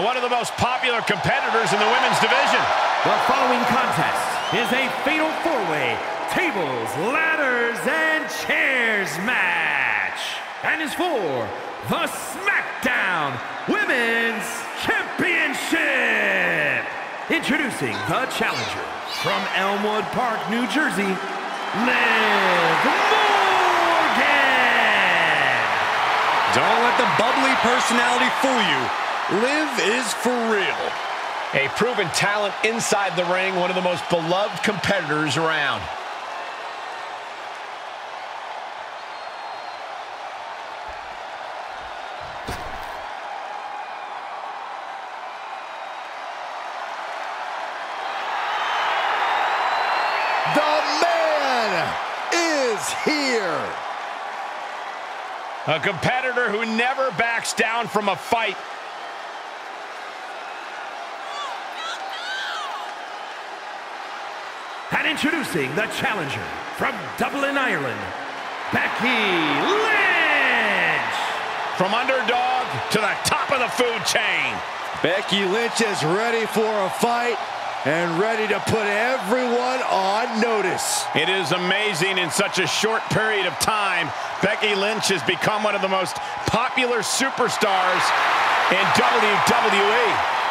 one of the most popular competitors in the women's division. The following contest is a fatal four-way tables, ladders, and chairs match. And is for the SmackDown Women's Championship. Introducing the challenger from Elmwood Park, New Jersey, Liv Morgan. Don't let the bubbly personality fool you. Liv is for real. A proven talent inside the ring, one of the most beloved competitors around. The man is here. A competitor who never backs down from a fight. And introducing the challenger from Dublin, Ireland, Becky Lynch. From underdog to the top of the food chain. Becky Lynch is ready for a fight and ready to put everyone on notice. It is amazing in such a short period of time, Becky Lynch has become one of the most popular superstars in WWE.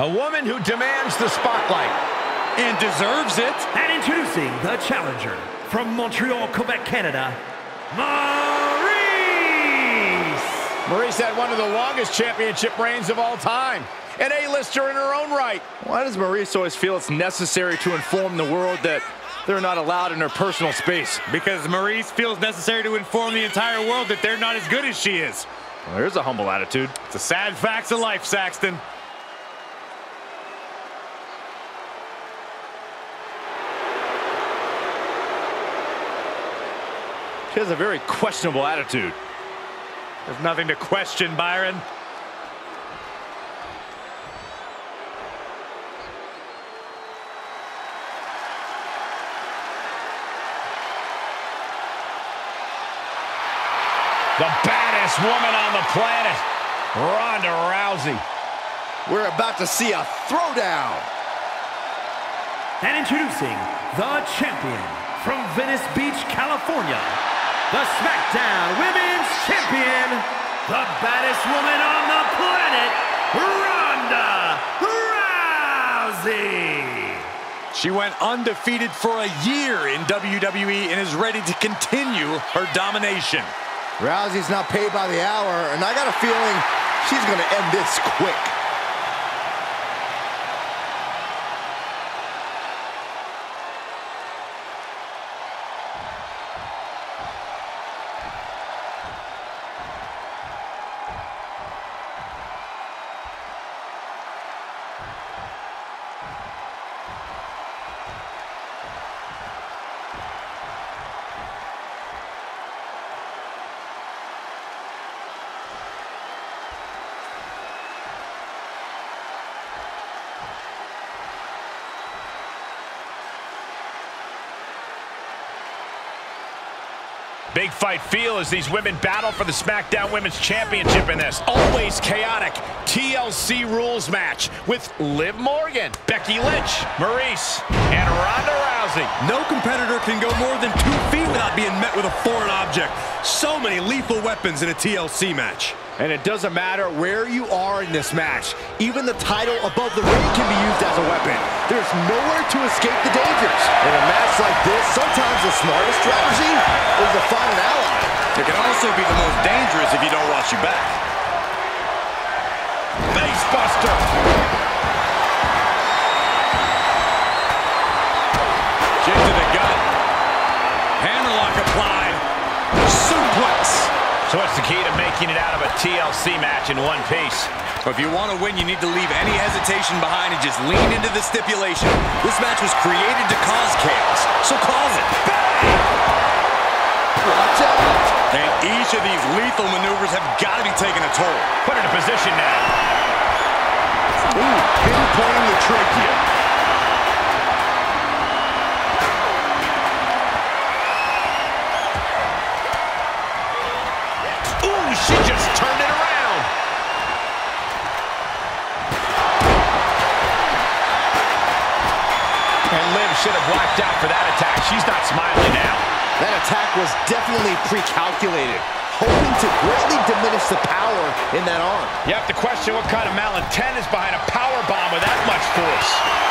A woman who demands the spotlight. And deserves it. And introducing the challenger from Montreal, Quebec, Canada, Maryse. Maryse had one of the longest championship reigns of all time. An A-lister in her own right. Why does Maryse always feel it's necessary to inform the world that they're not allowed in her personal space? Because Maryse feels necessary to inform the entire world that they're not as good as she is. Well, there's a humble attitude. It's the sad facts of life, Saxton. She has a very questionable attitude. There's nothing to question, Byron. The baddest woman on the planet, Ronda Rousey. We're about to see a throwdown. And introducing the champion from Venice Beach, California, the SmackDown Women's Champion, the baddest woman on the planet, Ronda Rousey. She went undefeated for a year in WWE and is ready to continue her domination. Rousey's not paid by the hour, and I got a feeling she's going to end this quick. Big fight feel as these women battle for the SmackDown Women's Championship in this always chaotic TLC rules match with Liv Morgan, Becky Lynch, Maryse, and Ronda Rousey. No competitor can go more than two feet without being met with a foreign object. So many lethal weapons in a TLC match. And it doesn't matter where you are in this match. Even the title above the ring can be used as a weapon. There's nowhere to escape the dangers. In a match like this, sometimes the smartest strategy is to find an ally. It can also be the most dangerous if you don't watch your back. Face So what's the key to making it out of a TLC match in one piece? If you want to win, you need to leave any hesitation behind and just lean into the stipulation. This match was created to cause chaos, so cause it. Watch out. And each of these lethal maneuvers have got to be taking a toll. Put into position now. Ooh, pinpointing the trachea. Pre-calculated, hoping to greatly diminish the power in that arm. You have to question what kind of malintent is behind a power bomb with that much force.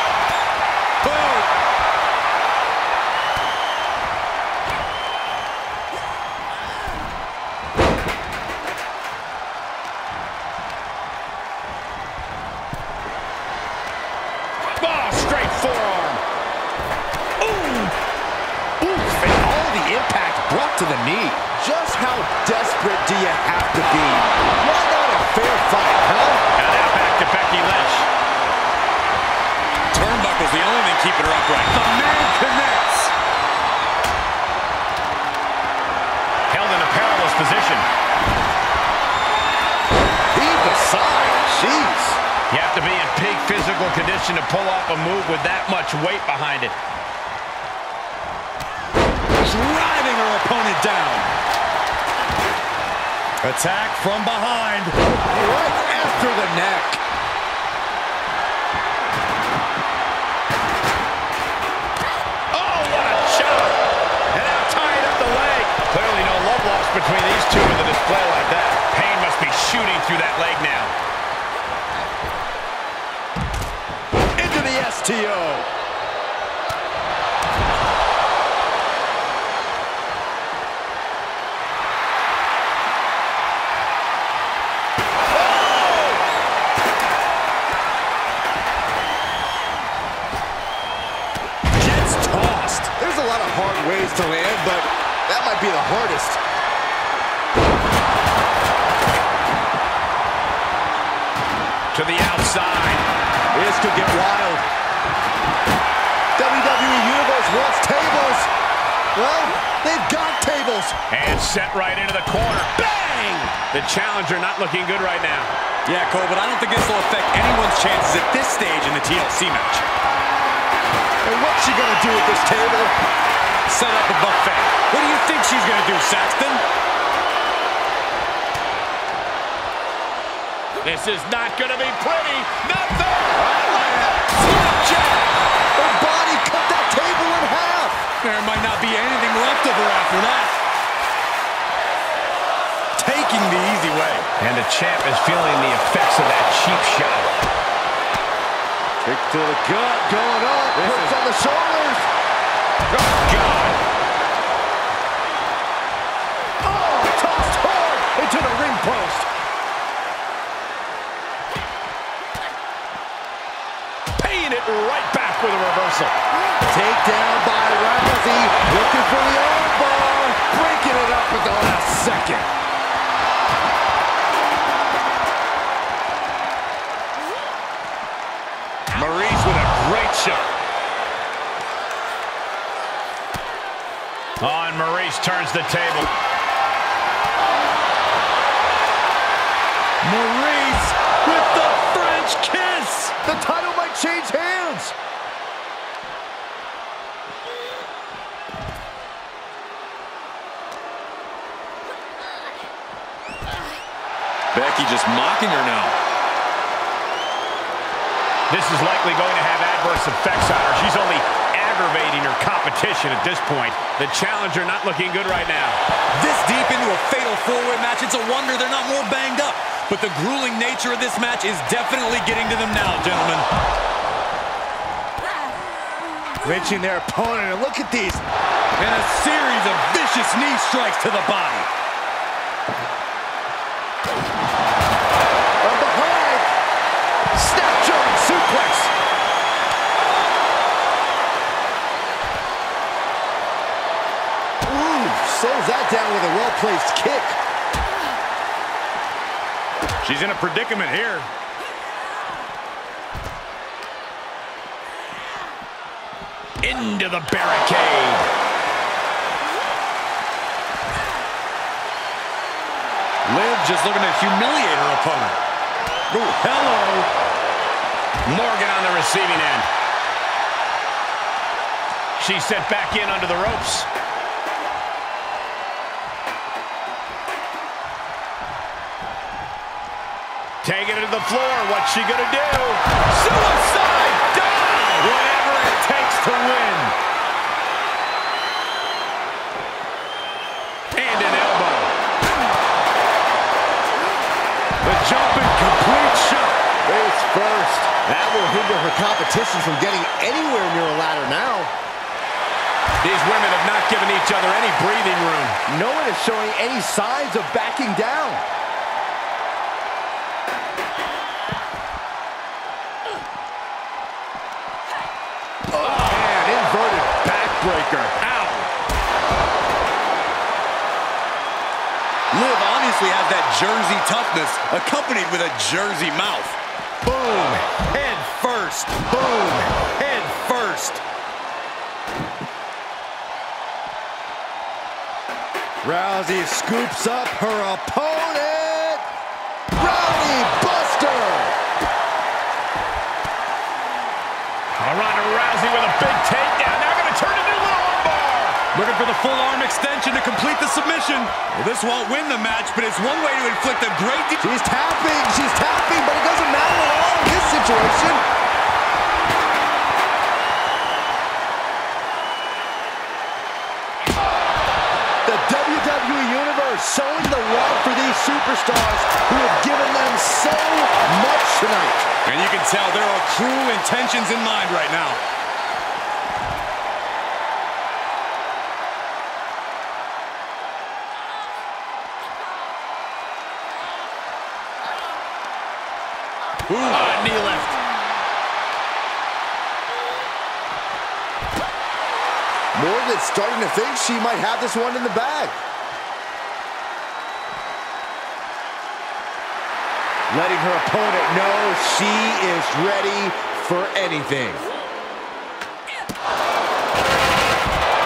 Position. Heave the side. Jeez. You have to be in peak physical condition to pull off a move with that much weight behind it. Driving her opponent down. Attack from behind. Right after the neck. No between these two with a display like that. Pain must be shooting through that leg now. Into the STO. Gets oh! tossed. There's a lot of hard ways to land, but that might be the hardest. To the outside. This could get wild. WWE Universe wants tables. Well, they've got tables. And set right into the corner. Bang! The challenger not looking good right now. Yeah, Cole, but I don't think this will affect anyone's chances at this stage in the TLC match. And what's she gonna do with this table? Set up a buffet. What do you think she's going to do, Saxton? This is not going to be pretty. Nothing. Slapjack. Her body cut that table in half. There might not be anything left of her after that. Taking the easy way. And the champ is feeling the effects of that cheap shot. Kick to the gut, going up. This Hooks is- on the shoulders. Oh, Paying it right back with a reversal. Takedown by Rousey. Looking for the armbar. Breaking it up at the last second. Maryse with a great shot. Oh, and Maryse turns the table. Maryse with the French kiss. The title might change hands. Becky just mocking her now. This is likely going to have adverse effects on her. She's only aggravating her competition at this point. The challenger not looking good right now. This deep into a fatal four-way match, it's a wonder they're not more banged up. But the grueling nature of this match is definitely getting to them now, gentlemen. Clinching their opponent, and look at these. And a series of vicious knee strikes to the body. down with a well-placed kick. She's in a predicament here. Into the barricade. Liv just looking to humiliate her opponent. Ooh, hello. Morgan on the receiving end. She's sent back in under the ropes. Taking it to the floor. What's she going to do? Suicide dive! Whatever it takes to win. And an elbow. The jumping complete shot. Face first. That will hinder her competition from getting anywhere near a ladder now. These women have not given each other any breathing room. No one is showing any signs of backing down. Obviously has that Jersey toughness accompanied with a Jersey mouth. Boom, head first. Boom, head first. Rousey scoops up her opponent. Rowdy Buster. Ronda Rousey with a big takedown. Now going to turn into a little armbar. Looking for the full arm extension to complete the submission. Well, this won't win the match, but it's one way to inflict a great. She's tapping, she's tapping, but it doesn't matter at all in this situation. The WWE Universe showing the love for these superstars who have given them so much tonight. And you can tell there are cruel intentions in mind right now. Ooh, uh, knee lift. Morgan's starting to think she might have this one in the bag. Letting her opponent know she is ready for anything.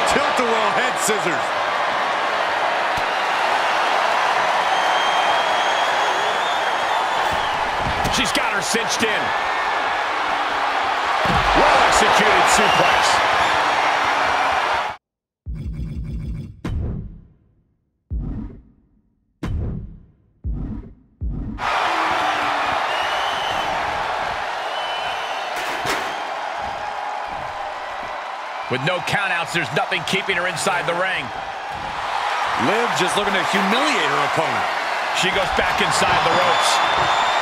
Tilt-a-whirl head scissors. She's got her cinched in. Well executed suplex. With no countouts, there's nothing keeping her inside the ring. Liv just looking to humiliate her opponent. She goes back inside the ropes.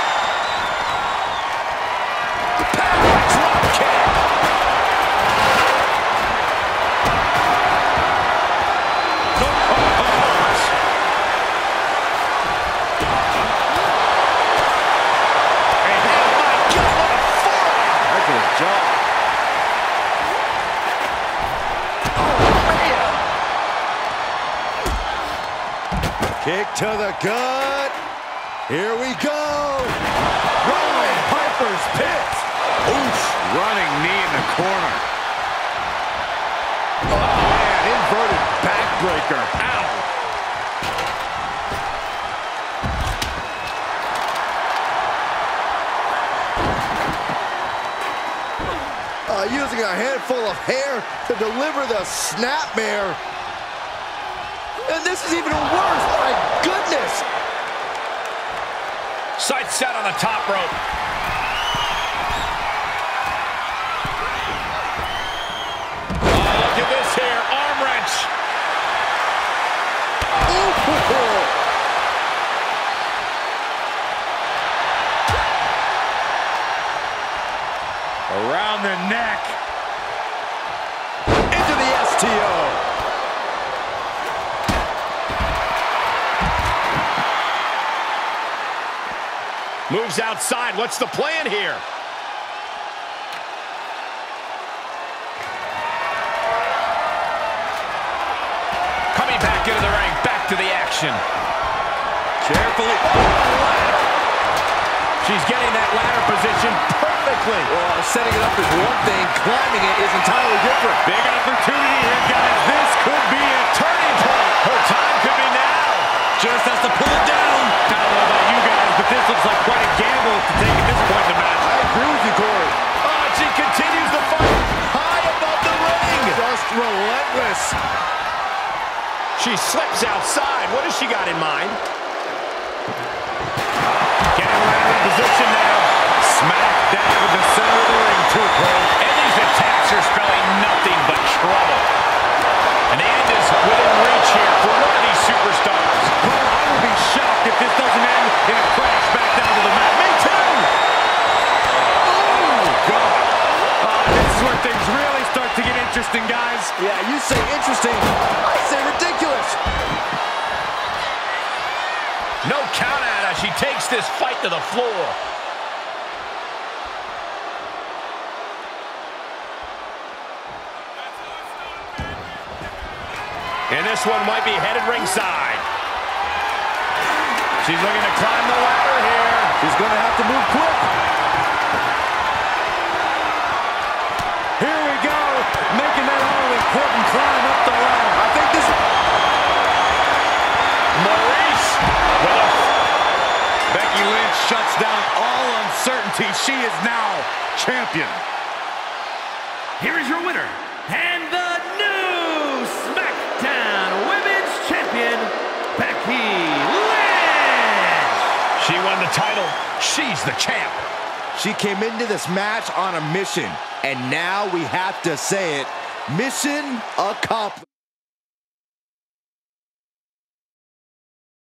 To the gut. Here we go. Rolling Piper's pit. Oof, running knee in the corner. Oh, man, inverted backbreaker. Ow. Uh, using a handful of hair to deliver the snapmare. And this is even worse. My goodness. Sight set on the top rope. Oh, look at this here. Arm wrench. Around the neck. Moves outside. What's the plan here? Coming back into the ring. Back to the action. Carefully. Oh, She's getting that ladder position perfectly. Well, setting it up is one thing. Climbing it is entirely different. Big opportunity here, guys. This could be a turning point. Her time could be now. Just has to pull it down. Now this looks like quite a gamble to take at this point in the match. I agree with you, Corey. Oh, she continues the fight high above the ring. Just relentless. She slips outside. What has she got in mind? Getting ladder position now. Smack dab in the center of the ring, too, Cole. And these attacks are spelling nothing but trouble. Doesn't end in a crash back down to the mat. Me too. Oh, God. Ah, this is where things really start to get interesting, guys. Yeah, you say interesting. I say ridiculous. No count out as she takes this fight to the floor. And this one might be headed ringside. She's looking to climb the ladder here. She's going to have to move quick. Here we go, making that all-important climb up the ladder. I think this... Maryse with Becky Lynch shuts down all uncertainty. She is now champion. Here is your winner, and the won the title. She's the champ. She came into this match on a mission, and now we have to say it, mission accomplished.